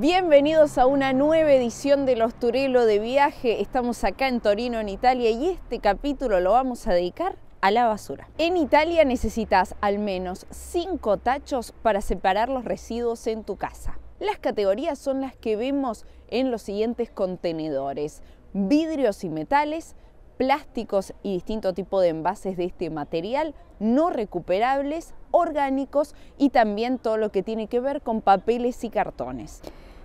Bienvenidos a una nueva edición de Los Turelo de Viaje. Estamos acá en Torino, en Italia, y este capítulo lo vamos a dedicar a la basura. En Italia necesitas al menos 5 tachos para separar los residuos en tu casa. Las categorías son las que vemos en los siguientes contenedores. Vidrios y metales, plásticos y distinto tipo de envases de este material, no recuperables, orgánicos y también todo lo que tiene que ver con papeles y cartones.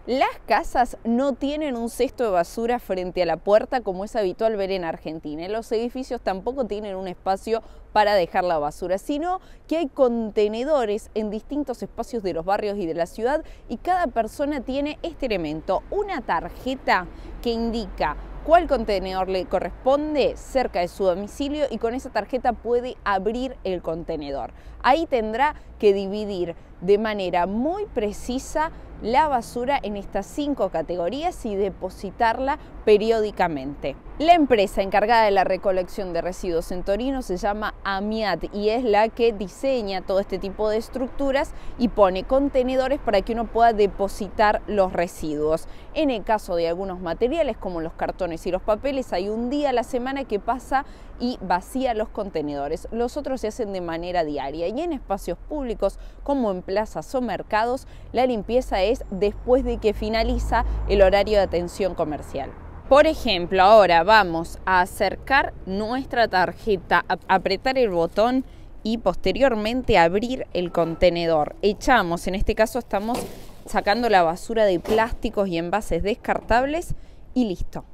Las casas no tienen un cesto de basura frente a la puerta como es habitual ver en Argentina. Los edificios tampoco tienen un espacio para dejar la basura, sino que hay contenedores en distintos espacios de los barrios y de la ciudad y cada persona tiene este elemento, una tarjeta que indica cuál contenedor le corresponde cerca de su domicilio y con esa tarjeta puede abrir el contenedor. Ahí tendrá que dividir de manera muy precisa la basura en estas cinco categorías y depositarla periódicamente. La empresa encargada de la recolección de residuos en Torino se llama Amiat y es la que diseña todo este tipo de estructuras y pone contenedores para que uno pueda depositar los residuos. En el caso de algunos materiales como los cartones y los papeles hay un día a la semana que pasa y vacía los contenedores. Los otros se hacen de manera diaria y en espacios públicos como en plazas o mercados la limpieza es después de que finaliza el horario de atención comercial. Por ejemplo, ahora vamos a acercar nuestra tarjeta, apretar el botón y posteriormente abrir el contenedor. Echamos, en este caso estamos sacando la basura de plásticos y envases descartables y listo.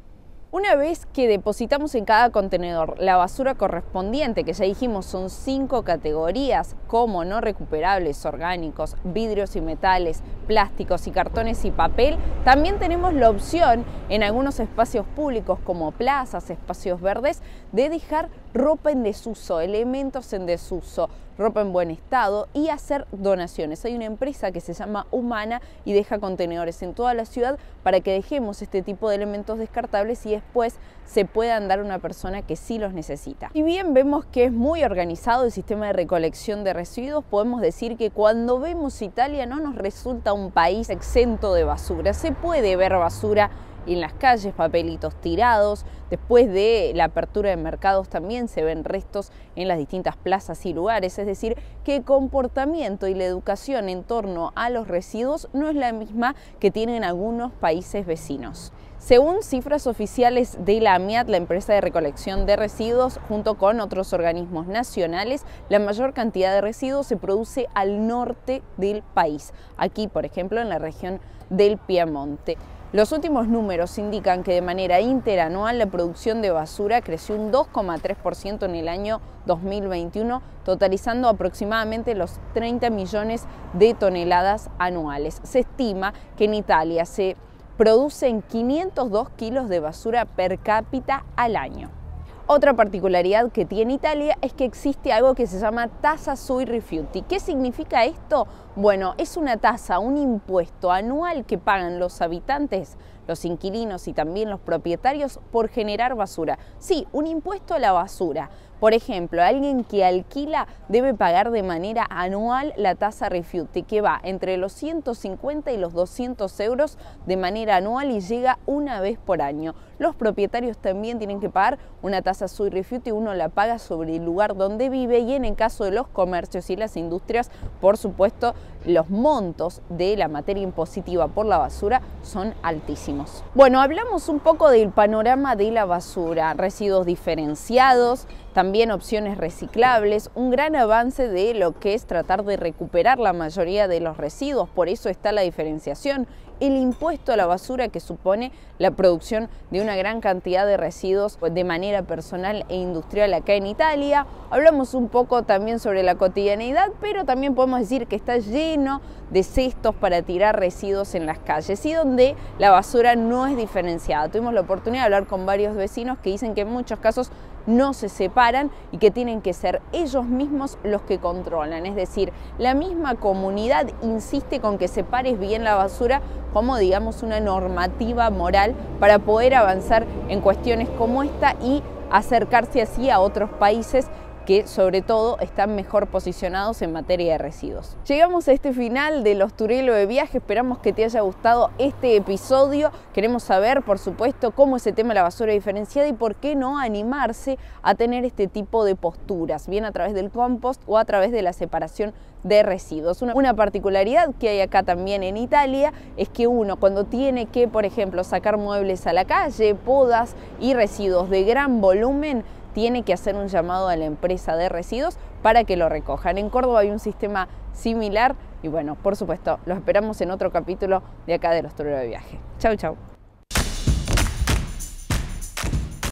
Una vez que depositamos en cada contenedor la basura correspondiente, que ya dijimos son cinco categorías, como no recuperables, orgánicos, vidrios y metales, plásticos y cartones y papel, también tenemos la opción en algunos espacios públicos como plazas, espacios verdes, de dejar ropa en desuso, elementos en desuso, ropa en buen estado y hacer donaciones. Hay una empresa que se llama Humana y deja contenedores en toda la ciudad para que dejemos este tipo de elementos descartables y después se puedan dar a una persona que sí los necesita. Y bien vemos que es muy organizado el sistema de recolección de residuos, podemos decir que cuando vemos Italia no nos resulta un país exento de basura. Se puede ver basura en las calles, papelitos tirados. Después de la apertura de mercados también se ven restos en las distintas plazas y lugares. Es decir, que el comportamiento y la educación en torno a los residuos no es la misma que tienen algunos países vecinos. Según cifras oficiales de la AMIAT, la empresa de recolección de residuos, junto con otros organismos nacionales, la mayor cantidad de residuos se produce al norte del país, aquí por ejemplo en la región del Piemonte. Los últimos números indican que de manera interanual la producción de basura creció un 2,3% en el año 2021, totalizando aproximadamente los 30 millones de toneladas anuales. Se estima que en Italia se producen 502 kilos de basura per cápita al año. Otra particularidad que tiene Italia es que existe algo que se llama tasa sui rifiuti. ¿Qué significa esto? Bueno, es una tasa, un impuesto anual que pagan los habitantes, los inquilinos y también los propietarios por generar basura. Sí, un impuesto a la basura. Por ejemplo, alguien que alquila debe pagar de manera anual la tasa Refute, que va entre los 150 y los 200 euros de manera anual y llega una vez por año. Los propietarios también tienen que pagar una tasa Sui Refute, uno la paga sobre el lugar donde vive y en el caso de los comercios y las industrias, por supuesto, los montos de la materia impositiva por la basura son altísimos. Bueno, hablamos un poco del panorama de la basura, residuos diferenciados, también opciones reciclables, un gran avance de lo que es tratar de recuperar la mayoría de los residuos, por eso está la diferenciación el impuesto a la basura que supone la producción de una gran cantidad de residuos de manera personal e industrial acá en Italia. Hablamos un poco también sobre la cotidianeidad, pero también podemos decir que está lleno de cestos para tirar residuos en las calles y donde la basura no es diferenciada. Tuvimos la oportunidad de hablar con varios vecinos que dicen que en muchos casos no se separan y que tienen que ser ellos mismos los que controlan. Es decir, la misma comunidad insiste con que separes bien la basura como digamos una normativa moral para poder avanzar en cuestiones como esta y acercarse así a otros países que sobre todo están mejor posicionados en materia de residuos. Llegamos a este final de los Turelo de viaje, esperamos que te haya gustado este episodio. Queremos saber, por supuesto, cómo es el tema de la basura diferenciada y por qué no animarse a tener este tipo de posturas, bien a través del compost o a través de la separación de residuos. Una, una, particularidad que hay acá también en Italia es que uno cuando tiene que, por ejemplo, sacar muebles a la calle, podas y residuos de gran volumen, tiene que hacer un llamado a la empresa de residuos para que lo recojan. En Córdoba hay un sistema similar y bueno, por supuesto, los esperamos en otro capítulo de acá de los Toreros de Viaje. Chau, chau.